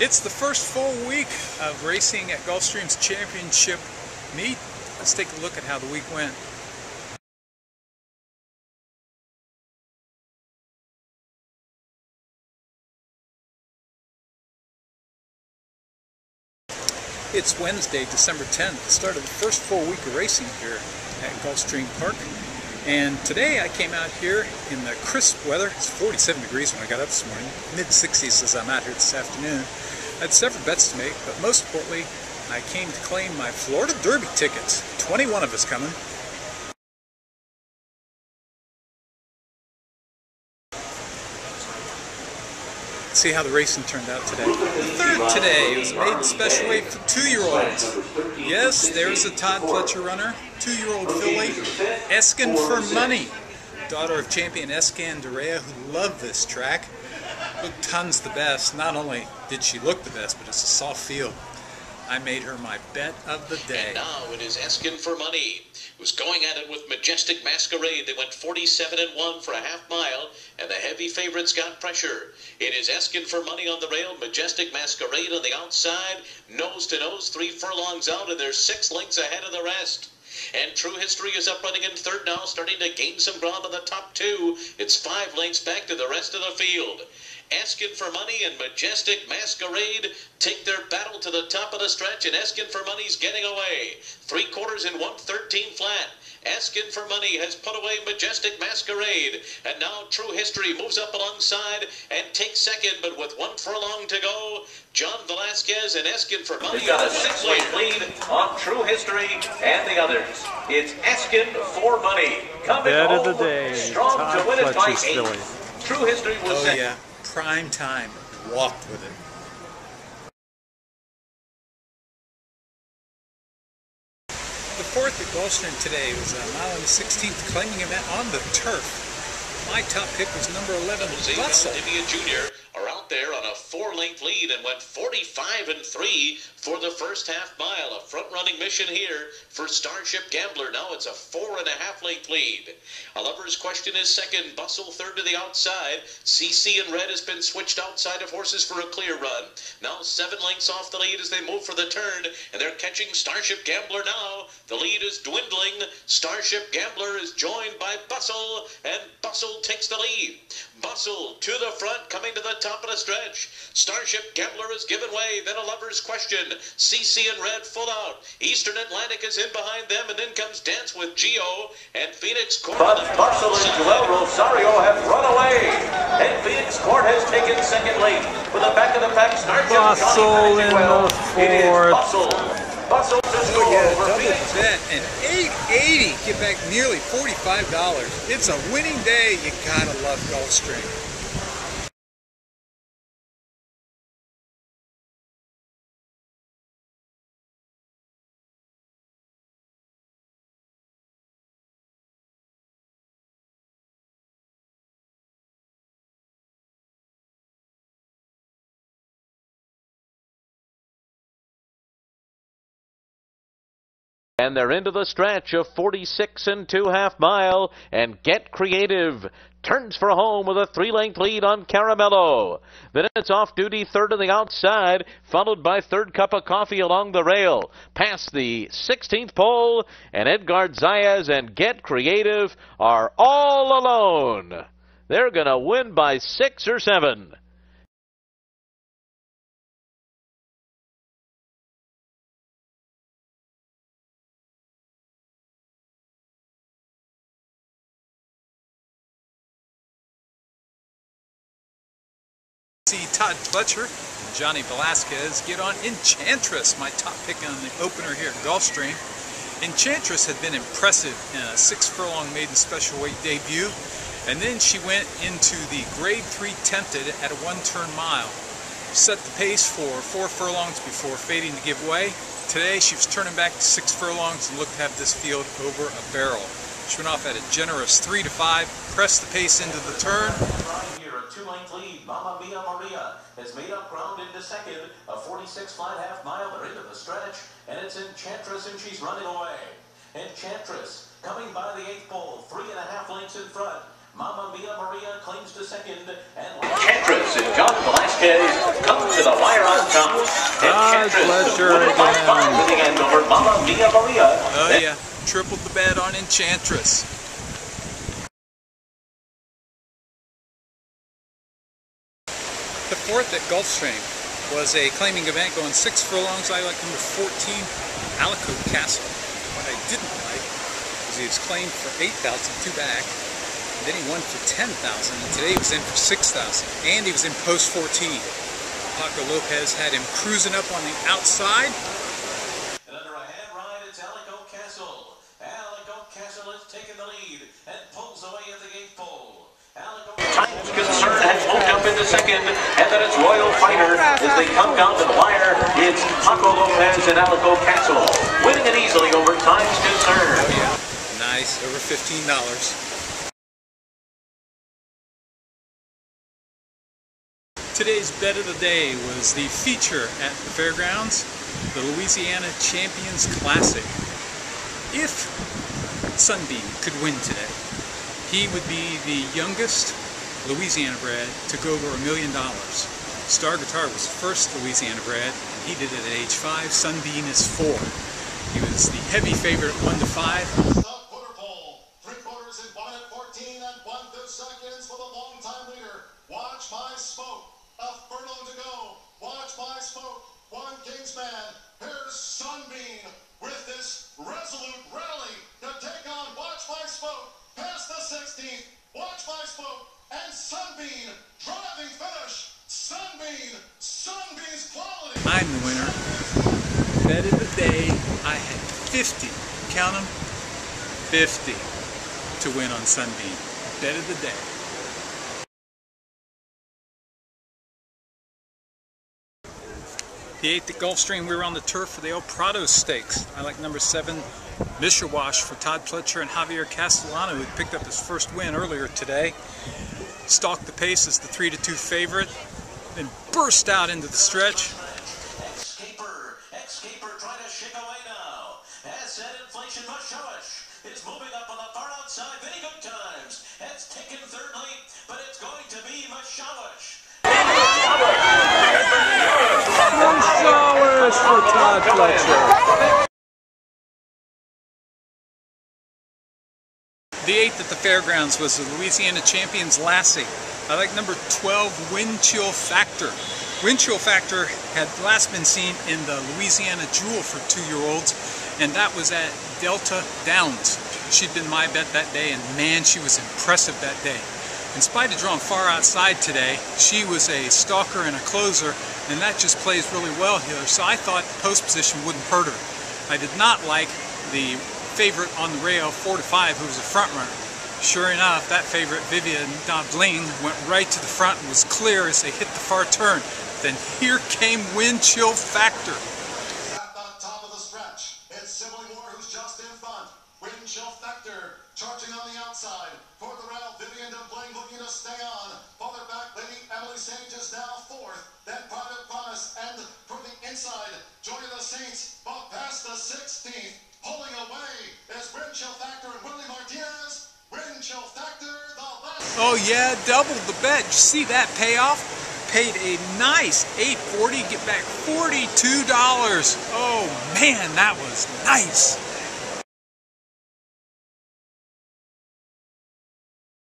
It's the first full week of racing at Gulfstream's championship meet. Let's take a look at how the week went. It's Wednesday, December 10th, the start of the first full week of racing here at Gulfstream Park. And today I came out here in the crisp weather. It's 47 degrees when I got up this morning, mid 60s as I'm out here this afternoon. I had several bets to make, but most importantly, I came to claim my Florida Derby tickets. 21 of us coming. See how the racing turned out today. The third today was made special weight for two-year-olds. Yes, there's a Todd Pletcher runner, two-year-old filly, Eskenformoney, daughter of champion Eskendereya, who loved this track. Looked tons the best. Not only did she look the best, but it's a soft field. I made her my bet of the day. And now it is Eskenformoney It was going at it with Majestic Masquerade. They went 47 and 1 for a half mile, and the heavy favorites got pressure. It is Eskenformoney on the rail, Majestic Masquerade on the outside, nose to nose, three furlongs out, and they're six lengths ahead of the rest. And True History is up running in third now, starting to gain some ground on the top two. It's five lengths back to the rest of the field. Eskenformoney and Majestic Masquerade take their battle to the top of the stretch, and Eskenformoney's getting away. Three quarters in 113 flat. Eskenformoney has put away Majestic Masquerade, and now True History moves up alongside and takes second, but with one furlong to go, John Velazquez and Eskenformoney. He's a six-weight lead on True History and the others. It's Eskin for Money coming Bet home of the day, strong Todd to win it by eight. filly. True History was Oh second. yeah, prime time. Walked with it. The fourth at Gulfstream today was uh, a mile and the 16th claiming event on the turf. My top pick was number 11, Jose Bustle. Valdivia Jr. are out there on a four-length lead and went 45 and 3 for the first half mile. A front-running mission here for Starship Gambler. Now it's a four and a half length lead. A lover's question is second. Bustle third to the outside. CC in red has been switched outside of horses for a clear run. Now seven lengths off the lead as they move for the turn, and they're catching Starship Gambler now. The lead is dwindling. Starship Gambler is joined by Bustle, and Bustle takes the lead. Bustle to the front, coming to the top of the stretch. Starship Gambler is given way. Then a lover's question. CC in red full out. Eastern Atlantic is in behind them, and then comes Dance with Geo and Phoenix Court. But Bustle and Joel Rosario have run away. And Phoenix Court has taken second lead. With the back of the pack, Starship Bustle Johnny in Manuel. the It is fourth. Bustle. Bustle to score yeah, over double Phoenix. bet and 880 get back nearly $45. It's a winning day. You gotta love Gulfstream. And they're into the stretch of 46 and two half mile. And Get Creative turns for home with a three length lead on Caramello. Then it's off duty third on the outside, followed by third cup of coffee along the rail. Past the 16th pole, and Edgar Zayas and Get Creative are all alone. They're going to win by six or seven. See Todd Pletcher and Johnny Velazquez get on Enchantress, my top pick on the opener here at Gulfstream. Enchantress had been impressive in a six furlong maiden special weight debut, and then she went into the grade three tempted at a one turn mile. Set the pace for four furlongs before fading to give way. Today she was turning back to six furlongs and looked to have this field over a barrel. She went off at a generous three to five, pressed the pace into the turn, two-length lead. Mama Mia Maria has made up ground into second. A 46 flat half mile. They're into the stretch, and it's Enchantress, and she's running away. Enchantress coming by the eighth pole, three and a half lengths in front. Mama Mia Maria claims to second, and Enchantress and John Velazquez come to the wire on top. Todd Pletcher moving by again. five to the end over Mama Mia Maria. Oh yeah, tripled the bet on Enchantress. The fourth at Gulfstream was a claiming event going six furlongs. I like number 14, Alico Castle. What I didn't like was he was claimed for 8,000 two back. And then he won for 10,000 and today he was in for 6,000. And he was in post 14. Paco Lopez had him cruising up on the outside. And under a hand ride, it's Alico Castle. Alico Castle is taking the lead and pulls away at the gate pole. Times Concern has moved up into second, and then it's Royal Fighter as they come down to the wire. It's Paco Lopez and Alico Castle winning it easily over Times Concern. Yeah, nice, over $15. Today's bet of the day was the feature at the fairgrounds, the Louisiana Champions Classic. If Sunbeam could win today, he would be the youngest Louisiana bred to go over a million dollars. Star Guitar was first Louisiana bred, and he did it at age five. Sunbeam is four. He was the heavy favorite, one to five. Stop quarter pole. Three quarters in one minute 14 and one fifth seconds for the longtime leader. Watch my smoke. A furlong to go. Watch my smoke. One Kingsman. Here's Sunbeam with this resolute rally to take on Watch my smoke. Past the 16th. Watch my smoke. And Sunbeam driving finish. Sunbeam. Sunbeam's I'm the winner. Bet of the day, I had 50, count them, 50 to win on Sunbeam. Bet of the day. The eighth at Gulfstream, we were on the turf for the El Prado Stakes. I like number seven, Mshawish for Todd Pletcher and Javier Castellano, who picked up his first win earlier today. Stalked the pace as the three to two favorite, then burst out into the stretch. For Todd Pletcher. The eighth at the fairgrounds was the Louisiana Champions Lassie. I like number 12, Wind Chill Factor. Wind Chill Factor had last been seen in the Louisiana Jewel for two-year-olds, and that was at Delta Downs. She'd been my bet that day, and man, she was impressive that day. In spite of drawing far outside today, she was a stalker and a closer, and that just plays really well here. So I thought post position wouldn't hurt her. I did not like the favorite on the rail, four to five, who was a front runner. Sure enough, that favorite, Vivian Dabling, went right to the front and was clear as they hit the far turn. Then here came Wind Chill Factor. At the top of the stretch, it's Sibley Moore who's just in front. Wind chill factor charging on the outside. For the rail, Vivian DeBlanc looking to stay on. Farther back, Lady Emily Sage is now fourth. Then Private Promise and for the inside, Joy of the Saints, but past the 16th. Pulling away is Wind chill factor and Willie Martinez. Wind chill factor, the last. Oh yeah, doubled the bet. Did you see that payoff? Paid a nice 840, get back $42. Oh man, that was nice.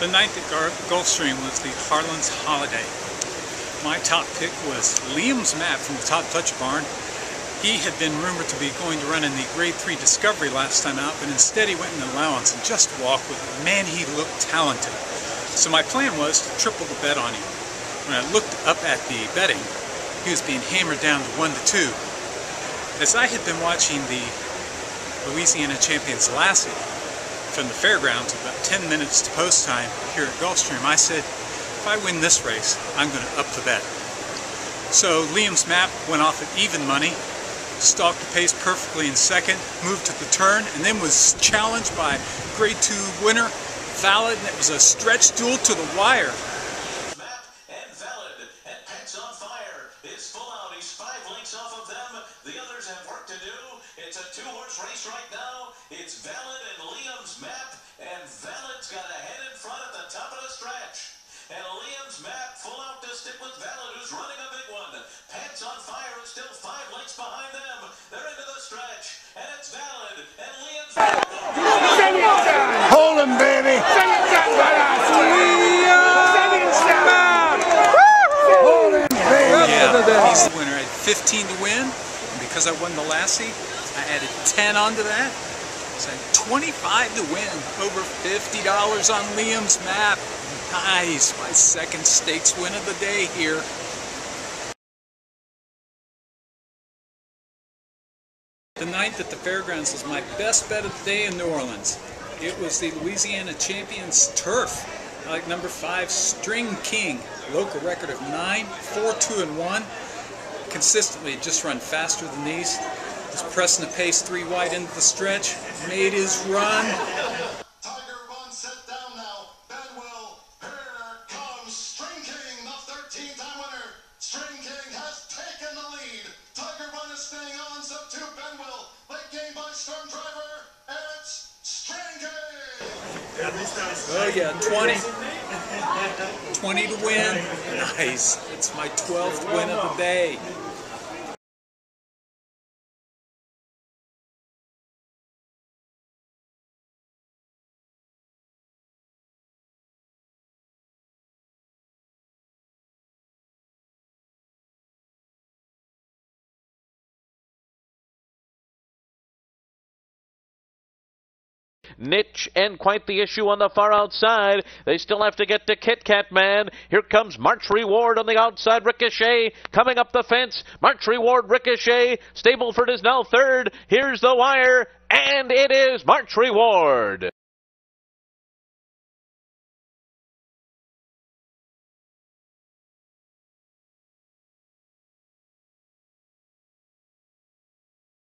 The ninth at Gar- Gulfstream was the Harlan's Holiday. My top pick was Liam's Map from the Todd Pletcher barn. He had been rumored to be going to run in the Grade 3 Discovery last time out, but instead he went in allowance and just walked with it. Man, he looked talented. So my plan was to triple the bet on him. When I looked up at the betting, he was being hammered down to 1 to 2. As I had been watching the Louisiana Champions Lassie from the fairgrounds about 10 minutes to post time here at Gulfstream, I said, if I win this race, I'm going to up the bet. So Liam's map went off at even money, stalked the pace perfectly in second, moved to the turn, and then was challenged by grade two winner, Valid, and it was a stretch duel to the wire. Map and Valid. And Pants on Fire is full out. He's five lengths off of them. The others have work to do. It's a two-horse race right now. It's Valid and Liam's Map. And Valid's got a head in front at the top of the stretch. And Liam's map full out to stick with Valid, who's running a big one. Pants on fire is still five lengths behind them. They're into the stretch, and it's Valid. And Liam's. Hold him, baby. Hold him, baby. Yeah, he's the winner. I had 15 to win. And because I won the Lassie, I added 10 onto that. So I had 25 to win. Over $50 on Liam's map. Nice. My second stakes win of the day here. The ninth at the fairgrounds was my best bet of the day in New Orleans. It was the Louisiana Champions Turf. Like number five, String King. Local record of nine, four, two, and one. Consistently just run faster than these. Was pressing the pace three wide into the stretch. Made his run. Oh yeah, 20. 20 to win. Nice. It's my 12th win of the day. Niche and quite the issue on the far outside. They still have to get to Kit Kat Man. Here comes March Reward on the outside. Ricochet coming up the fence. March Reward Ricochet. Stableford is now third. Here's the wire, and it is March Reward.